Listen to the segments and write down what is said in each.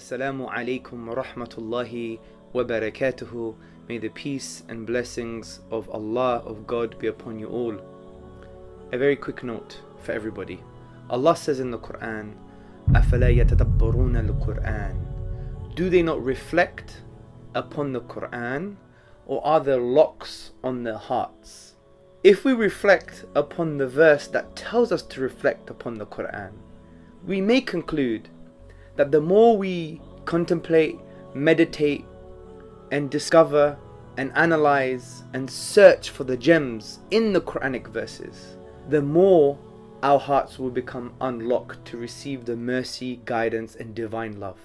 Assalamu alaikum wa rahmatullahi wa barakatuhu. May the peace and blessings of Allah, of God be upon you all. A very quick note for everybody. Allah says in the Quran, أَفَلَا يَتَدَبَّرُونَ الْقُرْآنِ Do they not reflect upon the Quran or are there locks on their hearts? If we reflect upon the verse that tells us to reflect upon the Quran, we may conclude that the more we contemplate, meditate, and discover and analyze and search for the gems in the Quranic verses, the more our hearts will become unlocked to receive the mercy, guidance, and divine love.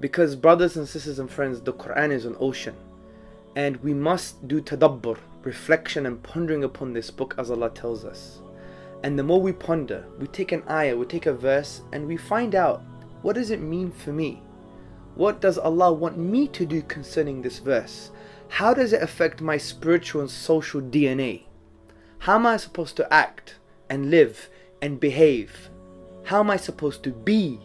Because, brothers and sisters and friends, the Quran is an ocean, and we must do tadabbur, reflection, and pondering upon this book as Allah tells us. And the more we ponder, we take an ayah, we take a verse, and we find out what does it mean for me? What does Allah want me to do concerning this verse? How does it affect my spiritual and social DNA? How am I supposed to act and live and behave? How am I supposed to be?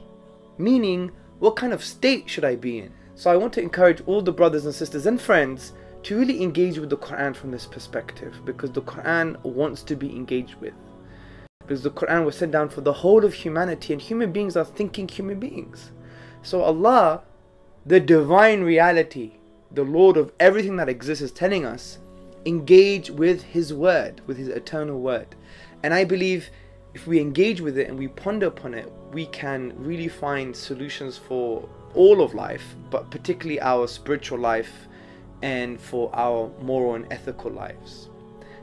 Meaning, what kind of state should I be in? So I want to encourage all the brothers and sisters and friends to really engage with the Quran from this perspective because the Quran wants to be engaged with because the Quran was sent down for the whole of humanity and human beings are thinking human beings. So Allah, the divine reality, the Lord of everything that exists is telling us engage with his word, with his eternal word. And I believe if we engage with it and we ponder upon it, we can really find solutions for all of life, but particularly our spiritual life and for our moral and ethical lives.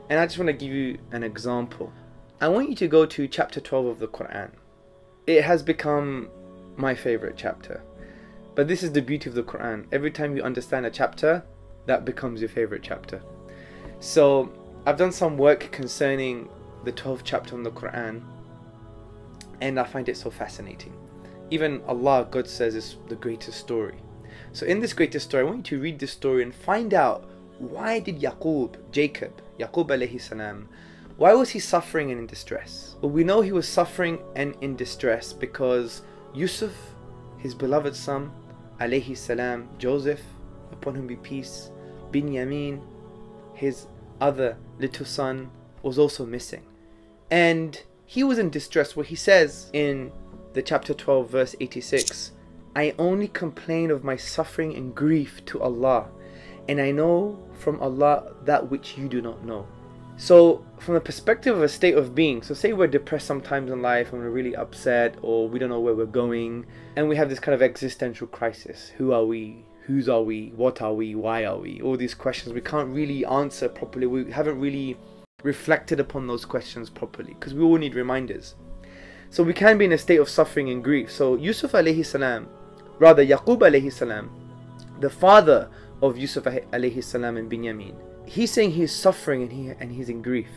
And I just want to give you an example. I want you to go to chapter 12 of the Quran. It has become my favorite chapter. But this is the beauty of the Quran. Every time you understand a chapter, that becomes your favorite chapter. So, I've done some work concerning the 12th chapter of the Quran, and I find it so fascinating. Even Allah, God says, is the greatest story. So, in this greatest story, I want you to read this story and find out why did Yaqub, Jacob, Yaqub alayhi salam, why was he suffering and in distress? Well, we know he was suffering and in distress because Yusuf, his beloved son, alayhi salam, Joseph, upon whom be peace, Binyamin, his other little son, was also missing. And he was in distress where he says in the chapter 12 verse 86, I only complain of my suffering and grief to Allah, and I know from Allah that which you do not know. So, from the perspective of a state of being, so say we're depressed sometimes in life and we're really upset or we don't know where we're going, and we have this kind of existential crisis who are we? Whose are we? What are we? Why are we? All these questions we can't really answer properly. We haven't really reflected upon those questions properly because we all need reminders. So, we can be in a state of suffering and grief. So, Yusuf alayhi salam, rather Yaqub alayhi salam, the father of Yusuf alayhi salam and Binyamin, he's saying he's suffering and, he, and he's in grief.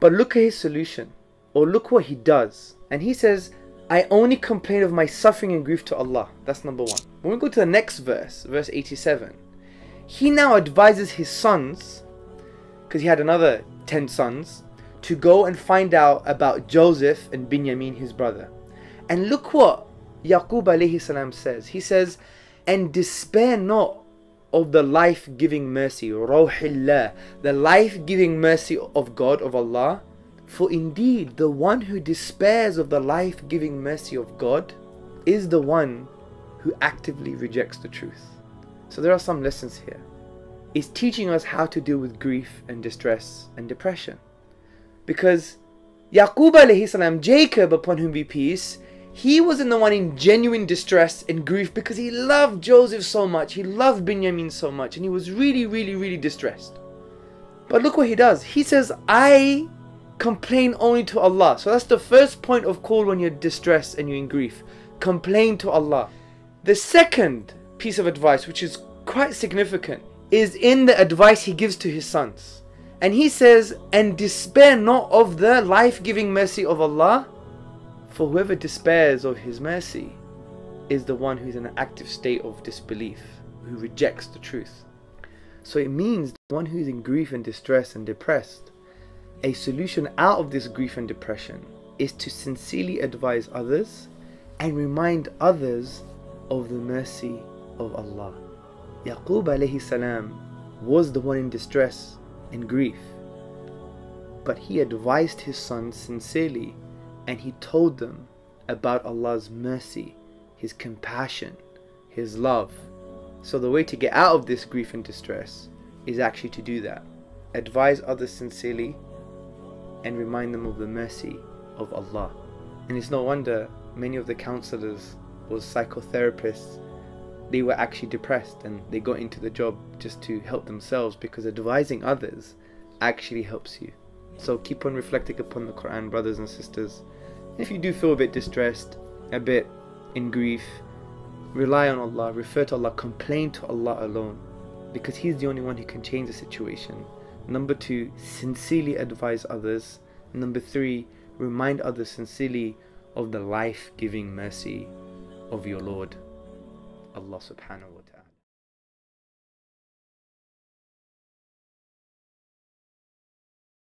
But look at his solution, or look what he does. And he says, I only complain of my suffering and grief to Allah. That's number one. When we go to the next verse, verse 87, he now advises his sons, because he had another 10 sons, to go and find out about Joseph and Binyamin, his brother. And look what Yaqub alayhi salam says. He says, And despair not of the life-giving mercy, Rawhillah, the life-giving mercy of God, of Allah. For indeed, the one who despairs of the life-giving mercy of God is the one who actively rejects the truth. So there are some lessons here. It's teaching us how to deal with grief and distress and depression. Because Yaqub alayhi salam, Jacob upon whom be peace, he wasn't the one in genuine distress and grief because he loved Joseph so much, he loved Benjamin so much, and he was really, really, really distressed. But look what he does. He says, I complain only to Allah. So that's the first point of call when you're distressed and you're in grief. Complain to Allah. The second piece of advice, which is quite significant, is in the advice he gives to his sons. And he says, And despair not of the life giving mercy of Allah for whoever despairs of his mercy is the one who's in an active state of disbelief, who rejects the truth. So it means the one who's in grief and distress and depressed, a solution out of this grief and depression is to sincerely advise others and remind others of the mercy of Allah. Yaqub alayhi salam was the one in distress and grief. But he advised his son sincerely and he told them about Allah's mercy, His compassion, His love. So the way to get out of this grief and distress is actually to do that. Advise others sincerely and remind them of the mercy of Allah. And it's no wonder many of the counselors or psychotherapists they were actually depressed and they got into the job just to help themselves because advising others actually helps you. So keep on reflecting upon the Quran, brothers and sisters. If you do feel a bit distressed, a bit in grief, rely on Allah, refer to Allah, complain to Allah alone because He's the only one who can change the situation. Number two, sincerely advise others. Number three, remind others sincerely of the life giving mercy of your Lord, Allah subhanahu wa ta'ala.